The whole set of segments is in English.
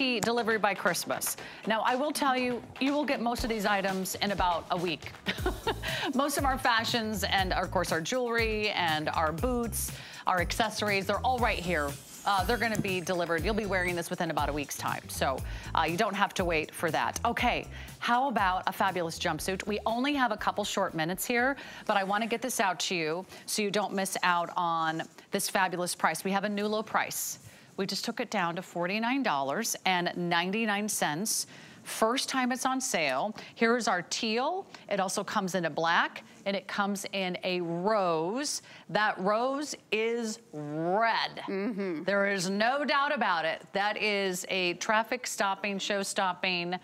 delivery by Christmas. Now, I will tell you, you will get most of these items in about a week. most of our fashions and, of course, our jewelry and our boots, our accessories, they're all right here uh, they're gonna be delivered. You'll be wearing this within about a week's time. So uh, you don't have to wait for that. Okay, how about a fabulous jumpsuit? We only have a couple short minutes here, but I wanna get this out to you so you don't miss out on this fabulous price. We have a new low price. We just took it down to $49.99. First time it's on sale. Here's our teal. It also comes in a black and it comes in a rose. That rose is red. Mm -hmm. There is no doubt about it. That is a traffic stopping, show stopping,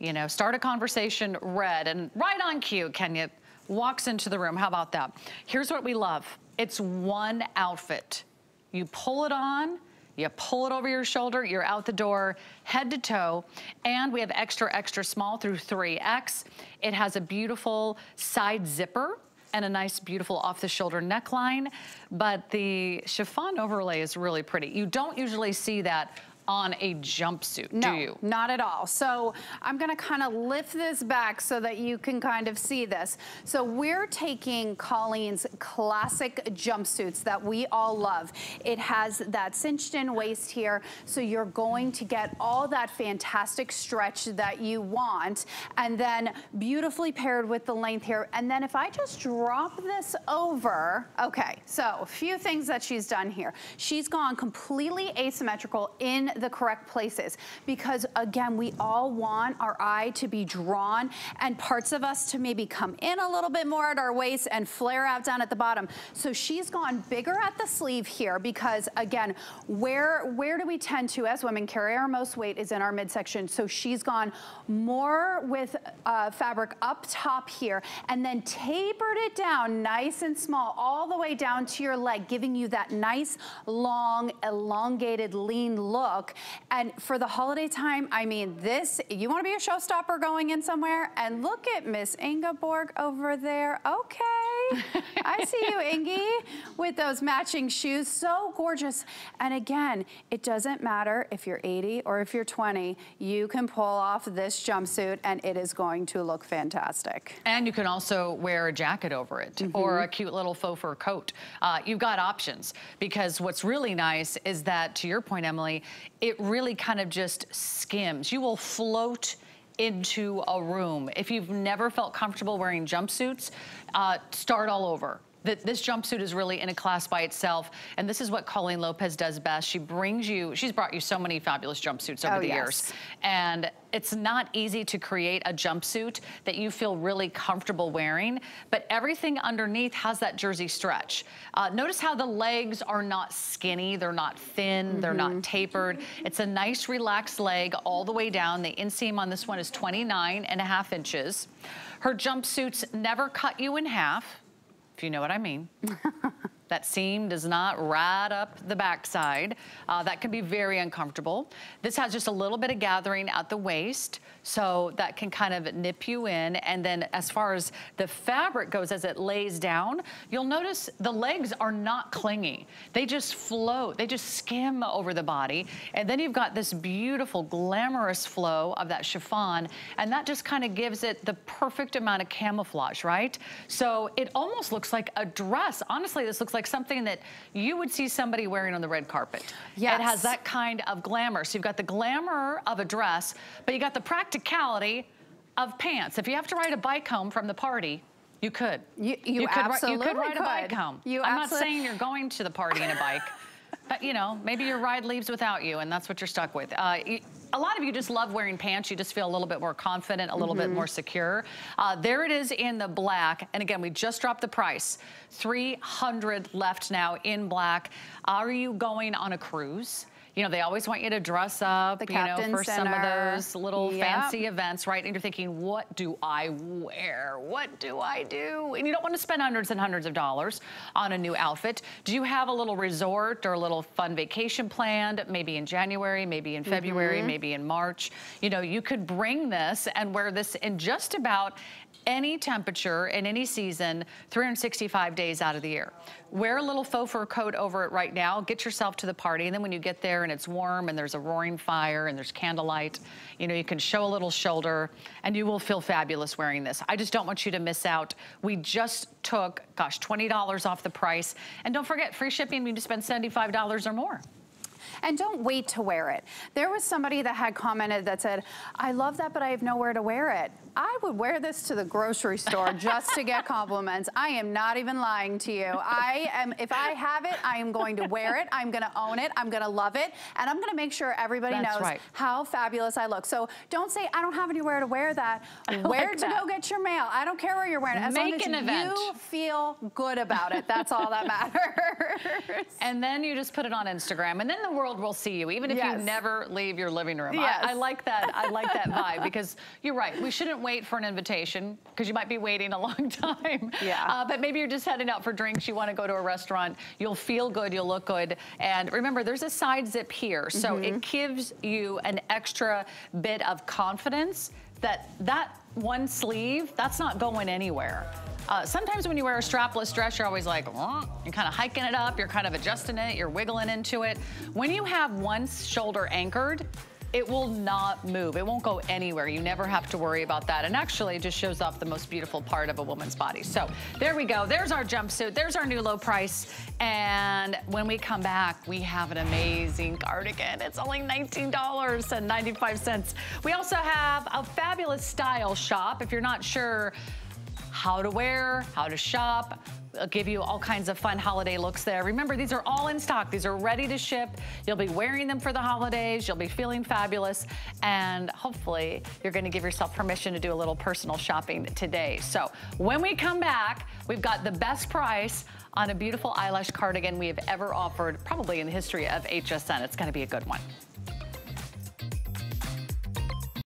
you know, start a conversation red and right on cue, Kenya walks into the room. How about that? Here's what we love. It's one outfit. You pull it on, you pull it over your shoulder, you're out the door, head to toe. And we have extra, extra small through 3X. It has a beautiful side zipper and a nice, beautiful off-the-shoulder neckline. But the chiffon overlay is really pretty. You don't usually see that on a jumpsuit, no, do you? not at all. So I'm gonna kind of lift this back so that you can kind of see this. So we're taking Colleen's classic jumpsuits that we all love. It has that cinched in waist here, so you're going to get all that fantastic stretch that you want, and then beautifully paired with the length here. And then if I just drop this over, okay, so a few things that she's done here. She's gone completely asymmetrical in the correct places. Because again, we all want our eye to be drawn and parts of us to maybe come in a little bit more at our waist and flare out down at the bottom. So she's gone bigger at the sleeve here because again, where, where do we tend to, as women, carry our most weight is in our midsection. So she's gone more with uh, fabric up top here and then tapered it down nice and small all the way down to your leg, giving you that nice, long, elongated, lean look look. And for the holiday time, I mean, this, you wanna be a showstopper going in somewhere? And look at Miss Ingeborg over there. Okay, I see you, Ingy, with those matching shoes. So gorgeous. And again, it doesn't matter if you're 80 or if you're 20, you can pull off this jumpsuit and it is going to look fantastic. And you can also wear a jacket over it mm -hmm. or a cute little faux fur coat. Uh, you've got options because what's really nice is that, to your point, Emily, it really kind of just skims. You will float into a room. If you've never felt comfortable wearing jumpsuits, uh, start all over that this jumpsuit is really in a class by itself. And this is what Colleen Lopez does best. She brings you, she's brought you so many fabulous jumpsuits over oh, the yes. years. And it's not easy to create a jumpsuit that you feel really comfortable wearing, but everything underneath has that jersey stretch. Uh, notice how the legs are not skinny, they're not thin, mm -hmm. they're not mm-hmm. tapered. It's a nice relaxed leg all the way down. The inseam on this one is 29 and a half inches. Her jumpsuits never cut you in half if you know what I mean. That seam does not ride up the backside. Uh, that can be very uncomfortable. This has just a little bit of gathering at the waist, so that can kind of nip you in. And then as far as the fabric goes, as it lays down, you'll notice the legs are not clingy. They just float, they just skim over the body. And then you've got this beautiful, glamorous flow of that chiffon, and that just kind of gives it the perfect amount of camouflage, right? So it almost looks like a dress. Honestly, this looks like like something that you would see somebody wearing on the red carpet. Yes. It has that kind of glamour. So you've got the glamour of a dress, but you got the practicality of pants. If you have to ride a bike home from the party, you could. You, you, you could, absolutely You could ride could. a bike home. You I'm not saying you're going to the party in a bike. but you know, maybe your ride leaves without you and that's what you're stuck with. Uh, a lot of you just love wearing pants. You just feel a little bit more confident, a little mm -hmm. bit mm-hmm. more secure. Uh, there it is in the black. And again, we just dropped the price. 300 left now in black. Are you going on a cruise? You know, they always want you to dress up, the you know, for Center. some of those little yep. fancy events, right? And you're thinking, what do I wear? What do I do? And you don't want to spend hundreds and hundreds of dollars on a new outfit. Do you have a little resort or a little fun vacation planned, maybe in January, maybe in February, mm -hmm. maybe in March? You know, you could bring this and wear this in just about any temperature in any season, 365 days out of the year. Wear a little faux fur coat over it right now. Get yourself to the party. And then when you get there, and it's warm and there's a roaring fire and there's candlelight, you know, you can show a little shoulder and you will feel fabulous wearing this. I just don't want you to miss out. We just took, gosh, $20 off the price. And don't forget, free shipping when you spend $75 or more. And don't wait to wear it. There was somebody that had commented that said, I love that, but I have nowhere to wear it. I would wear this to the grocery store just to get compliments. I am not even lying to you. I am, if I have it, I am going to wear it. I'm going to own it. I'm going to love it. And I'm going to make sure everybody That's knows right. how fabulous I look. So don't say, I don't have anywhere to wear that. Where like to that. go get your mail. I don't care where you're wearing it. As long as an event. you feel good about it. That's all that matters. And then you just put it on Instagram and then the world will see you, even if Yes. you never leave your living room. Yes. I, I like that. I like that vibe because you're right. We shouldn't wait for an invitation because you might be waiting a long time. Yeah. Uh, but maybe you're just heading out for drinks. You want to go to a restaurant. You'll feel good. You'll look good. And remember, there's a side zip here. So Mm-hmm. it gives you an extra bit of confidence that that one sleeve, that's not going anywhere. Uh, sometimes when you wear a strapless dress, you're always like, you're kind of hiking it up, you're kind of adjusting it, you're wiggling into it. When you have one shoulder anchored, it will not move. It won't go anywhere. You never have to worry about that. And actually, it just shows off the most beautiful part of a woman's body. So there we go. There's our jumpsuit. There's our new low price. And when we come back, we have an amazing cardigan. It's only $19.95. We also have a fabulous style shop. If you're not sure how to wear, how to shop. I'll give you all kinds of fun holiday looks there. Remember, these are all in stock. These are ready to ship. You'll be wearing them for the holidays. You'll be feeling fabulous. And hopefully, you're going to give yourself permission to do a little personal shopping today. So when we come back, we've got the best price on a beautiful eyelash cardigan we have ever offered, probably in the history of HSN. It's going to be a good one.